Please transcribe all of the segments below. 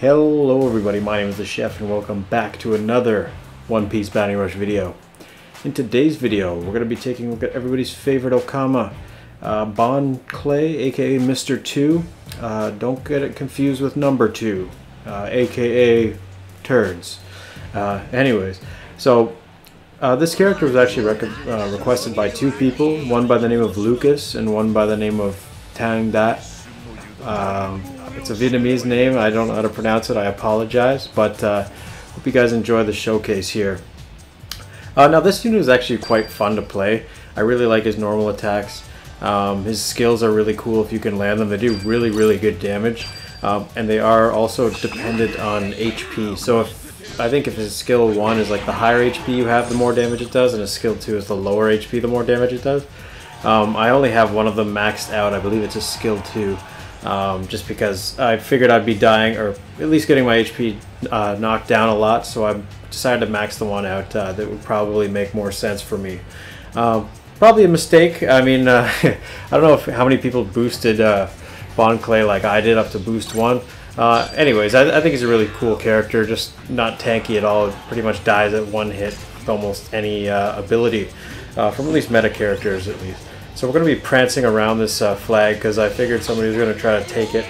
Hello everybody, my name is The Chef and welcome back to another One Piece Bounty Rush video. In today's video, we're going to be taking a look at everybody's favorite Okama, uh, Bon Clay, aka Mr. 2. Uh, don't get it confused with Number 2, uh, aka Turds. Uh, anyways, so uh, this character was actually uh, requested by two people, one by the name of Lucas and one by the name of Tang Dat. Um, it's a Vietnamese name. I don't know how to pronounce it. I apologize. But uh, hope you guys enjoy the showcase here. Uh, now this unit is actually quite fun to play. I really like his normal attacks. Um, his skills are really cool if you can land them. They do really, really good damage. Um, and they are also dependent on HP. So if I think if his skill 1 is like the higher HP you have, the more damage it does, and his skill 2 is the lower HP, the more damage it does. Um, I only have one of them maxed out. I believe it's a skill 2 um, just because I figured I'd be dying or at least getting my HP uh, knocked down a lot. So I decided to max the one out. Uh, that would probably make more sense for me. Um, probably a mistake. I mean, uh, I don't know if, how many people boosted uh, Bon Clay like I did up to boost one. Uh, anyways, I, I, think he's a really cool character. Just not tanky at all. Pretty much dies at one hit with almost any uh, ability from at least meta characters at least. So we're going to be prancing around this uh, flag because I figured somebody was going to try to take it.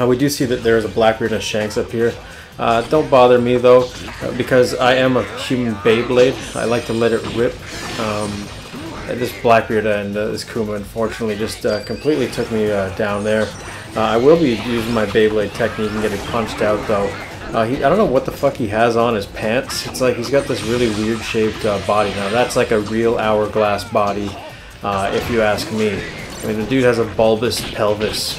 Uh, we do see that there is a Blackbeard and a Shanks up here. Uh, don't bother me though, uh, because I am a human Beyblade. I like to let it rip. Um, this Blackbeard and uh, this Kuma unfortunately just uh, completely took me down there. I will be using my Beyblade technique and getting punched out though. He, I don't know what the fuck he has on his pants. It's like he's got this really weird shaped body. Now that's like a real hourglass body uh, if you ask me. I mean, the dude has a bulbous pelvis.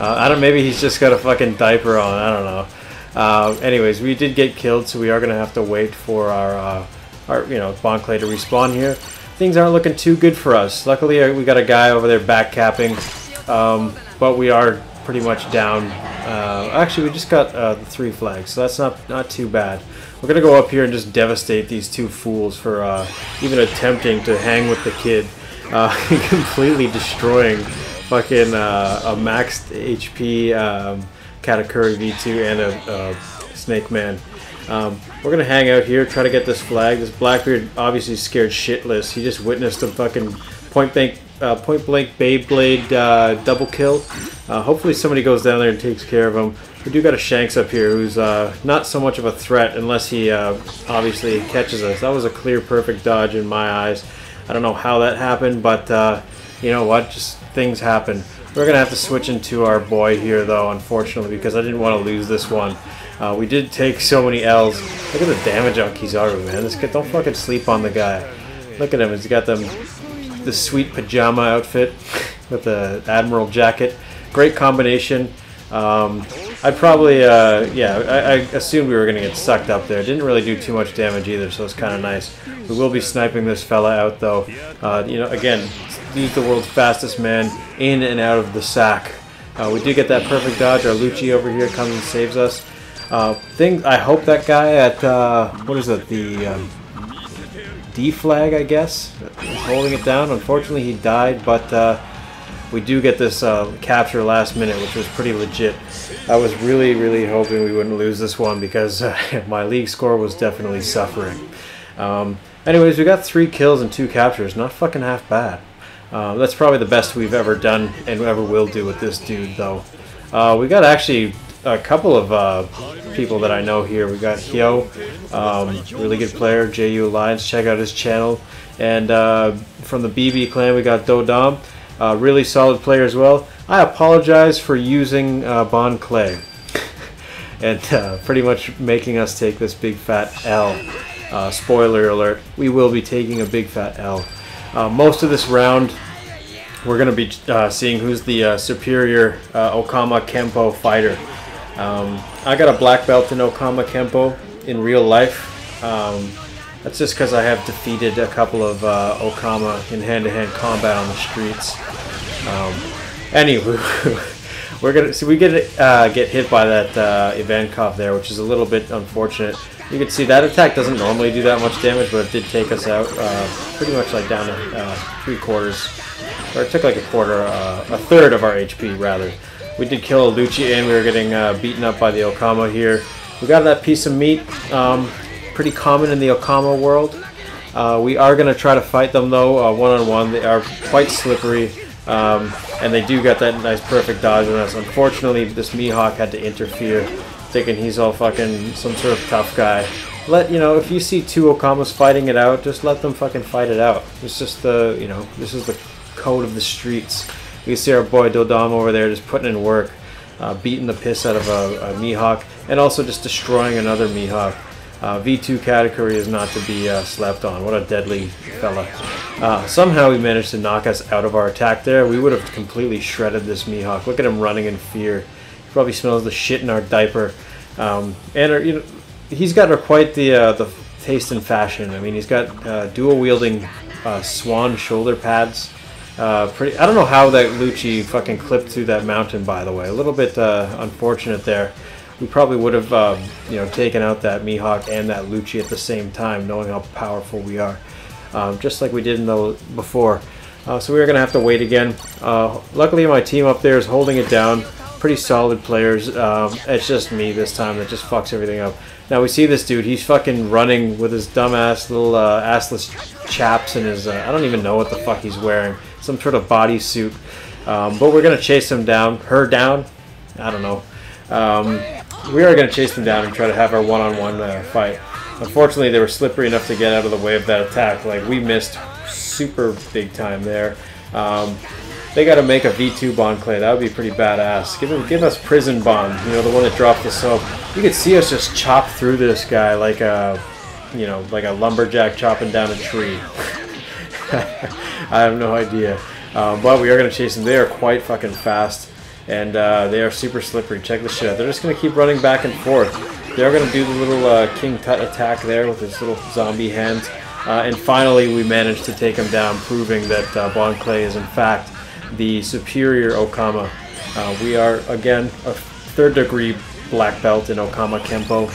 Uh, I don't. Maybe he's just got a fucking diaper on. I don't know. Uh, anyways, we did get killed, so we are gonna have to wait for our, uh, our you know, Bon Clay to respawn here. Things aren't looking too good for us. Luckily, uh, we got a guy over there back capping, um, but we are pretty much down. Uh, actually, we just got the three flags, so that's not not too bad. We're gonna go up here and just devastate these two fools for uh, even attempting to hang with the kid, uh, completely destroying fucking uh, a maxed HP um, Katakuri V2 and a, a Snake Man. Um, we're gonna hang out here, try to get this flag. This Blackbeard obviously scared shitless. He just witnessed a fucking point blank, uh, point blank Beyblade uh, double kill. Uh, hopefully somebody goes down there and takes care of him. We do got a Shanks up here who's uh, not so much of a threat unless he uh, obviously catches us. That was a clear, perfect dodge in my eyes. I don't know how that happened, but uh, you know what? Just things happen. We're going to have to switch into our boy here, though, unfortunately, because I didn't want to lose this one. We did take so many L's. Look at the damage on Kizaru, man. This kid, don't fucking sleep on the guy. Look at him. He's got them, the sweet pajama outfit with the Admiral jacket. Great combination. Um, I'd probably, uh, yeah, I, I, assumed we were going to get sucked up there. Didn't really do too much damage either, so it's kind of nice. We will be sniping this fella out, though. Uh, you know, again, he's the world's fastest man in and out of the sack. Uh, we do get that perfect dodge. Our Lucci over here comes and saves us. Uh, thing, I hope that guy at, uh, what is it, the um, D flag, I guess, is holding it down. Unfortunately, he died, but uh, we do get this uh, capture last minute, which was pretty legit. I was really, really hoping we wouldn't lose this one because uh, my league score was definitely suffering. Um, anyways, we got three kills and two captures. Not fucking half bad. Uh, that's probably the best we've ever done and ever will do with this dude, though. Uh, we got actually a couple of uh, people that I know here. We got Hyo, um, really good player, JU Alliance. Check out his channel. And uh, from the BB clan, we got Dodam. Uh, really solid player as well. I apologize for using uh, Bon Clay and uh, pretty much making us take this big fat L. Uh, spoiler alert, we will be taking a big fat L. Uh, most of this round, we're going to be seeing who's the superior Okama Kempo fighter. Um, I got a black belt in Okama Kempo in real life. Um, that's just because I have defeated a couple of uh, Okama in hand-to-hand -hand combat on the streets. Um, anywho, we're gonna so we get uh, get hit by that uh, Ivankov there, which is a little bit unfortunate. You can see that attack doesn't normally do that much damage, but it did take us out uh, pretty much like down to uh, three quarters, or it took like a quarter, uh, a third of our HP rather. We did kill a Lucci and we were getting uh, beaten up by the Okama here. We got that piece of meat, um, pretty common in the Okama world. Uh, we are going to try to fight them though, one-on-one. -on -one. They are quite slippery, um, and they do get that nice perfect dodge on us. Unfortunately, this Mihawk had to interfere, thinking he's all fucking some sort of tough guy. Let, you know, if you see two Okamas fighting it out, just let them fucking fight it out. It's just the, you know, this is the code of the streets. You see our boy Dodama over there just putting in work, uh, beating the piss out of a, a Mihawk, and also just destroying another Mihawk. Uh, V2 Katakuri is not to be uh, slept on. What a deadly fella. Uh, somehow he managed to knock us out of our attack there. We would have completely shredded this Mihawk. Look at him running in fear. He probably smells the shit in our diaper. Um, and, our, uh, you know, he's got quite the, uh, the taste in fashion. I mean, he's got uh, dual wielding swan shoulder pads. Pretty. I don't know how that Lucci fucking clipped through that mountain, by the way. A little bit unfortunate there we probably would have, um, you know, taken out that Mihawk and that Lucci at the same time, knowing how powerful we are, um, just like we did in the before. Uh, so we are going to have to wait again. Uh, luckily, my team up there is holding it down. Pretty solid players. Um, it's just me this time that just fucks everything up. Now we see this dude. He's fucking running with his dumbass little uh, assless chaps and his. Uh, I don't even know what the fuck he's wearing. Some sort of bodysuit. Um, but we're gonna chase him down. Her down. I don't know. Um, we are going to chase them down and try to have our one-on-one uh, fight. Unfortunately, they were slippery enough to get out of the way of that attack. Like, we missed super big time there. Um, they got to make a V2 Bon Clay. That would be pretty badass. Give, them, give us Prison Bond, you know, the one that dropped the soap. You could see us just chop through this guy like a, you know, like a lumberjack chopping down a tree. I have no idea. Um, but we are going to chase them. They are quite fucking fast and uh, they are super slippery. Check this shit out. They're just going to keep running back and forth. They're going to do the little uh, King Tut attack there with his little zombie hand. Uh, and finally, we managed to take him down, proving that uh, Bon Clay is in fact the superior Okama. Uh, we are, again, a third degree black belt in Okama Kempo.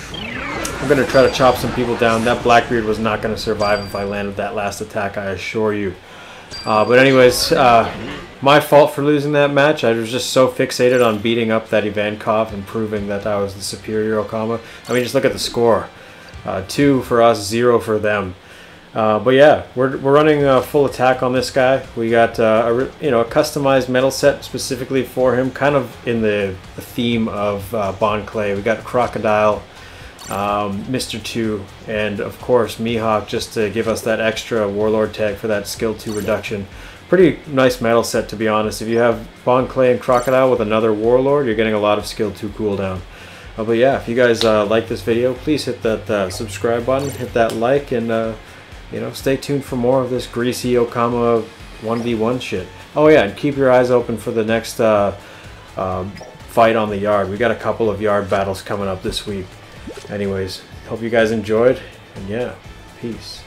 I'm going to try to chop some people down. That Blackbeard was not going to survive if I landed that last attack, I assure you. Uh, but anyways, uh, my fault for losing that match. I was just so fixated on beating up that Ivankov and proving that I was the superior Okama. I mean, just look at the score. Uh, two for us, zero for them. Uh, but yeah, we're, we're running a full attack on this guy. We got uh, a you know a customized medal set specifically for him, kind of in the, the theme of uh, Clay. We got Crocodile, um, Mr. 2, and of course Mihawk just to give us that extra Warlord tag for that skill 2 reduction. Pretty nice medal set to be honest. If you have Bon Clay and Crocodile with another Warlord, you're getting a lot of skill 2 cooldown. Uh, but yeah, if you guys uh, like this video, please hit that uh, subscribe button, hit that like, and uh, you know, stay tuned for more of this greasy Okama 1v1 shit. Oh yeah, and keep your eyes open for the next uh, um, fight on the yard. We got a couple of yard battles coming up this week. Anyways, hope you guys enjoyed, and yeah, peace.